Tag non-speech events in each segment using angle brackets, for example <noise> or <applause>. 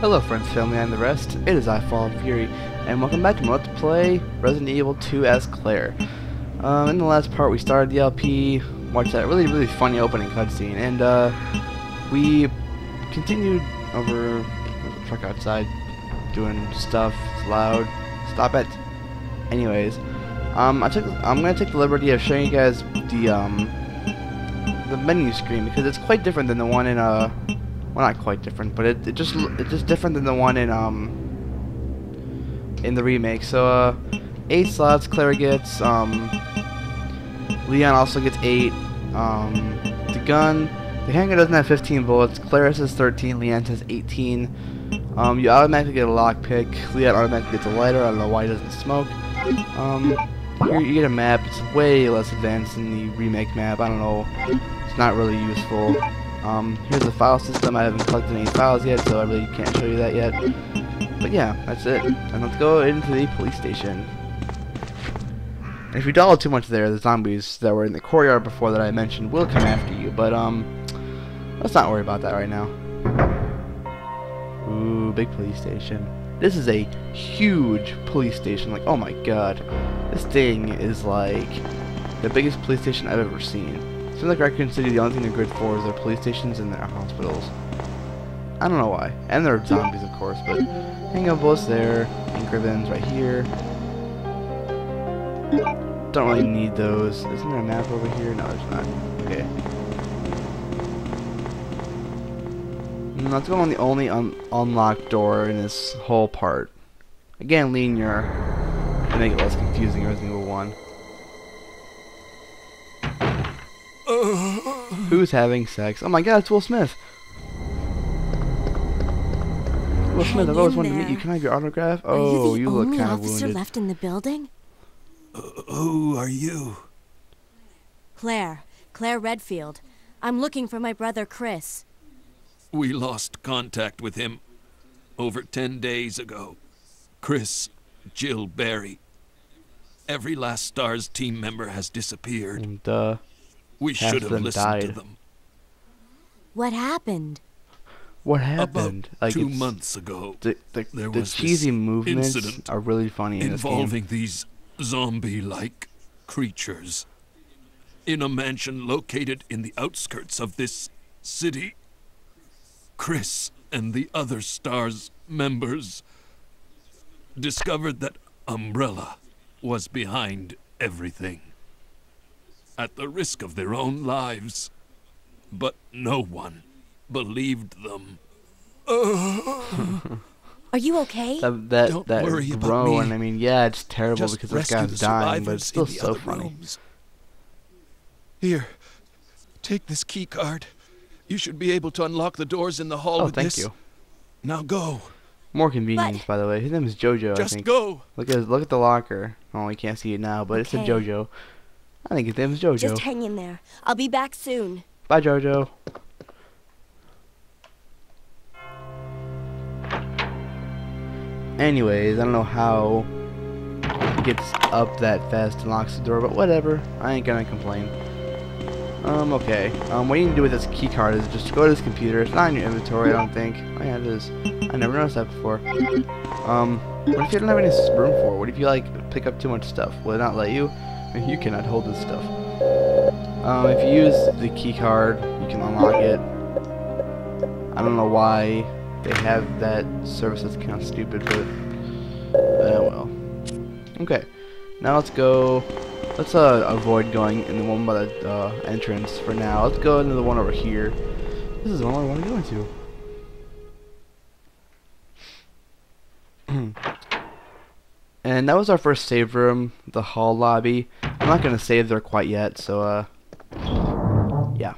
Hello friends, family, and the rest. It is I, Fallen Fury, and welcome back to Let's Play Resident Evil 2 as Claire. Um, in the last part, we started the LP, watched that really, really funny opening cutscene, and uh, we continued over the truck outside, doing stuff. It's loud. Stop it. Anyways, um, I took. I'm gonna take the liberty of showing you guys the um, the menu screen because it's quite different than the one in uh well not quite different but it, it just it's just different than the one in um in the remake. So uh eight slots Claire gets um Leon also gets eight um the gun. The handgun doesn't have 15 bullets. Claire has 13 Leon has 18 um you automatically get a lockpick. Leon automatically gets a lighter. I don't know why he doesn't smoke. Um you, you get a map. It's way less advanced than the remake map. I don't know. It's not really useful um, here's the file system. I haven't collected any files yet, so I really can't show you that yet. But yeah, that's it. And let's go into the police station. If you dawdle too much there, the zombies that were in the courtyard before that I mentioned will come after you. But um, let's not worry about that right now. Ooh, big police station. This is a huge police station. Like, oh my god. This thing is like the biggest police station I've ever seen. Seems like Raccoon City, the only thing they're good for is their police stations and their hospitals. I don't know why. And there are zombies, of course, but handgun bullets there, ink ribbons right here. Don't really need those. Isn't there a map over here? No, there's not. Okay. Let's go on the only un unlocked door in this whole part. Again, linear to make it less confusing Resident Evil 1. Who's having sex? Oh my god, it's Will Smith. Will Smith, Hang I've always in wanted to meet you. there. Can I have your autograph? Are Oh, you you the look kind of officer left in the building? Who are you? Claire. Claire Redfield. I'm looking for my brother Chris. We lost contact with him over 10 days ago. Chris, Jill Barry. Every last STARS team member has disappeared. And, uh, We half should have them listened to them. What happened? what happened? About two months ago, The, the, there the was cheesy this movements incident are really funny in this game. involving these zombie-like creatures in a mansion located in the outskirts of this city. Chris and the other STARS members discovered that Umbrella was behind everything. At the risk of their own lives. But no one believed them. <laughs> Are you okay? That that Don't that worry about groan. me. I mean, yeah, it's terrible Just because this rescue guy's the dying, but it's still survivors in the so other funny. rooms. Here, take this key card. You should be able to unlock the doors in the hall Oh, with thank this. you. Now go. More convenience, by the way. His name is Jojo. I Just think. go. Look at look at the locker. Oh, we can't see it now, but it's a Jojo. I think his name is Jojo. Just hang in there. I'll be back soon. Bye, Jojo. Anyways, I don't know how he gets up that fast and locks the door, but whatever. I ain't gonna complain. Um, okay. Um, what you need to do with this key card is just go to this computer. It's not in your inventory, I don't think. Oh yeah, it is. I never noticed that before. Um, what if you don't have any room for it? What if you, like, pick up too much stuff? Will it not let you? You cannot hold this stuff. Um, if you use the key card, you can unlock it. I don't know why they have that service that's kind of stupid, but uh, well. Okay, now let's go. Let's uh, avoid going in the one by the uh, entrance for now. Let's go into the one over here. This is the only one I want to and that was our first save room, the hall lobby. I'm not gonna save there quite yet, so uh, yeah.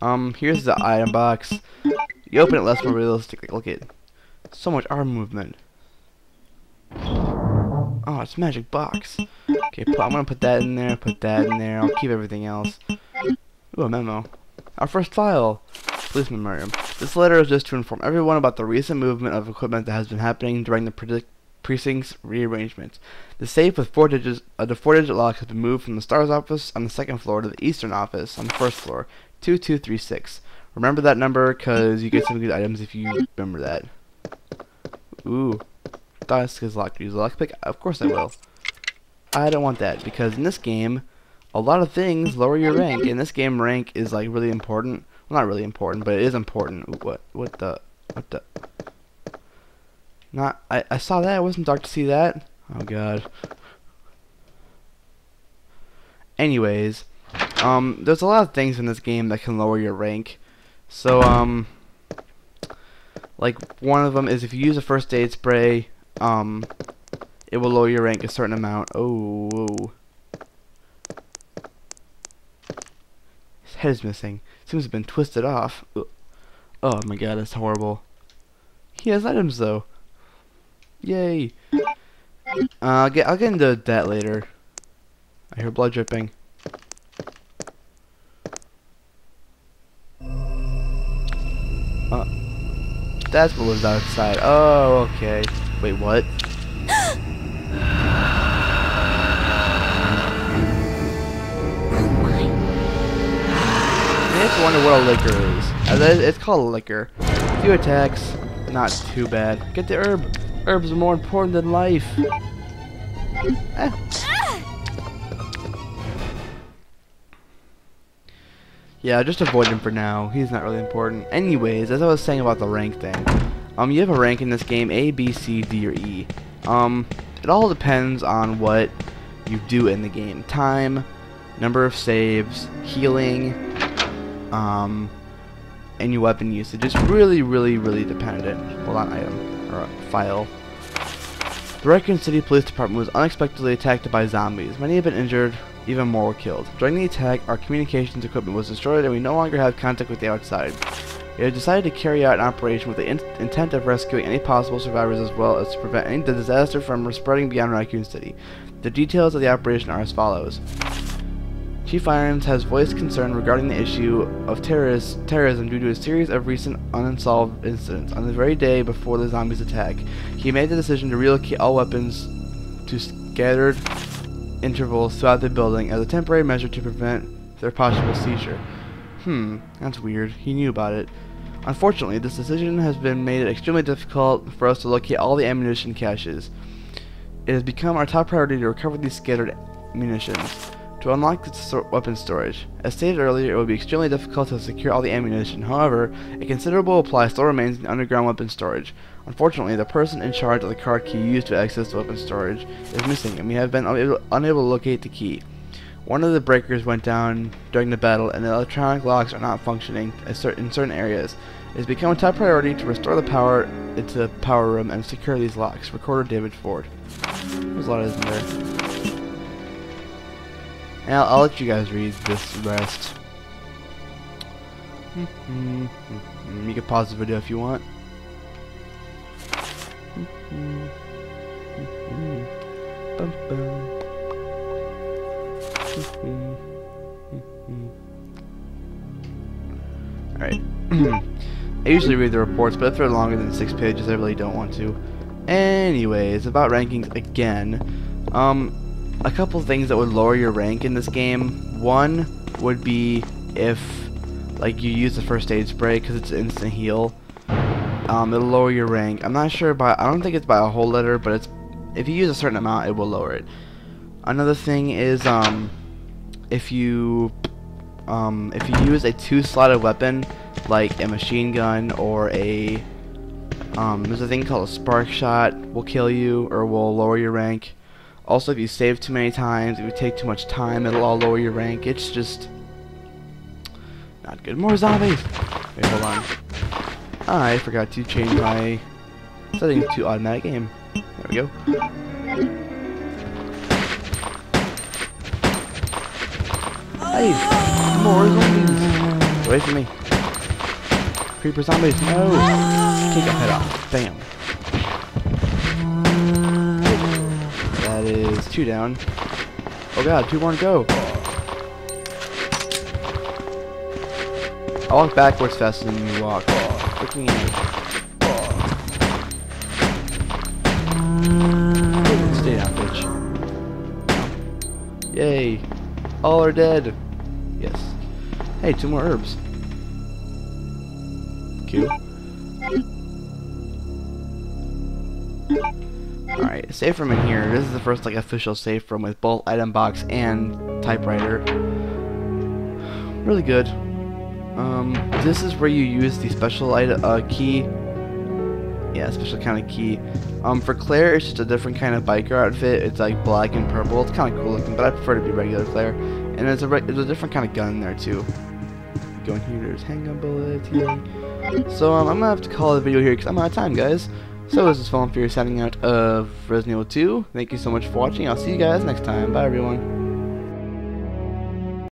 Um, here's the item box. You open it less more realistic. Like, look at so much arm movement. Oh, it's magic box. Okay, I'm gonna put that in there. Put that in there. I'll keep everything else. Ooh, a memo. Our first file. Police memoriam. This letter is just to inform everyone about the recent movement of equipment that has been happening during the predict precinct's rearrangement. The safe with four digits, uh, the four-digit lock has been moved from the STARS office on the second floor to the Eastern office on the first floor, 2236. Remember that number, because you get some good items if you remember that. Ooh. That's his lock. Use a lockpick? Of course I will. I don't want that because in this game, a lot of things lower your rank. In this game, rank is like really important. Well, not really important, but it is important. Ooh, what? What the? What the? Not. I. I saw that. It wasn't dark to see that. Oh god. Anyways, um, there's a lot of things in this game that can lower your rank. So, um, like one of them is if you use a first aid spray, um, it will lower your rank a certain amount. Oh, his head is missing. Seems to have been twisted off. Oh my god, that's horrible. He has items though. Yay. Uh, I'll get I'll get into that later. I hear blood dripping. Uh, that's what was outside. Oh, okay. Wait, what? I just wonder what a licker is. Uh, It's called licker. Few attacks, not too bad. Get the herb. Herbs are more important than life. Eh. Yeah, just avoid him for now. He's not really important. Anyways, as I was saying about the rank thing, um, you have a rank in this game: A, B, C, D, or E. Um, it all depends on what you do in the game: time, number of saves, healing, um, and your weapon usage. It's really, really, really dependent. Hold on, item or file. The Raccoon City Police Department was unexpectedly attacked by zombies. Many have been injured, even more were killed. During the attack, our communications equipment was destroyed and we no longer have contact with the outside. We have decided to carry out an operation with the in intent of rescuing any possible survivors as well as to prevent any the disaster from spreading beyond Raccoon City. The details of the operation are as follows. Chief Irons has voiced concern regarding the issue of terrorist, terrorism due to a series of recent unsolved incidents. On the very day before the zombies' attack, he made the decision to relocate all weapons to scattered intervals throughout the building as a temporary measure to prevent their possible seizure. Hmm, that's weird. He knew about it. Unfortunately, this decision has been made it extremely difficult for us to locate all the ammunition caches. It has become our top priority to recover these scattered munitions. To unlock the weapon storage. As stated earlier, it would be extremely difficult to secure all the ammunition. However, a considerable supply still remains in underground weapon storage. Unfortunately, the person in charge of the card key used to access the weapon storage is missing, and we have been unable, to locate the key. One of the breakers went down during the battle, and the electronic locks are not functioning in certain areas. It has become a top priority to restore the power into the power room and secure these locks. Recorder David Ford. There's a lot of this in there. And I'll, I'll let you guys read this rest. you can pause the video if you want. Alright. <clears throat> I usually read the reports, but if they're longer than six pages, I really don't want to. Anyways, about rankings again. Um, a couple things that would lower your rank in this game. One would be if like you use the first aid spray because it's instant heal. Um, it'll lower your rank. I'm not sure by I don't think it's by a whole letter, but it's if you use a certain amount, it will lower it. Another thing is um, if you um, if you use a two-slotted weapon like a machine gun or a um, there's a thing called a spark shot will kill you or will lower your rank. Also, if you save too many times, if you take too much time, it'll all lower your rank. It's just not good. More zombies! Wait, hold on. I forgot to change my settings to automatic aim. There we go. Hey! More zombies! Away from me. Creeper zombies, no! Take a head off. Bam. Is two down. Oh god, two more to go. I walk backwards faster than you walk. Look me. Stay down, bitch. Yay. All are dead. Yes. Hey, two more herbs. Q. Alright, safe room in here. This is the first like official safe room with both item box and typewriter. Really good. Um, this is where you use the special item uh, key. Yeah, special kind of key. Um, for Claire, it's just a different kind of biker outfit. It's like black and purple. It's kind of cool looking, but I prefer to be regular Claire. And there's a there's a different kind of gun there too. Go in here. There's handgun bullets. Yay. So um, I'm gonna have to call the video here because I'm out of time, guys. So this is Fallen Fury signing out of Resident Evil 2. Thank you so much for watching. I'll see you guys next time. Bye, everyone.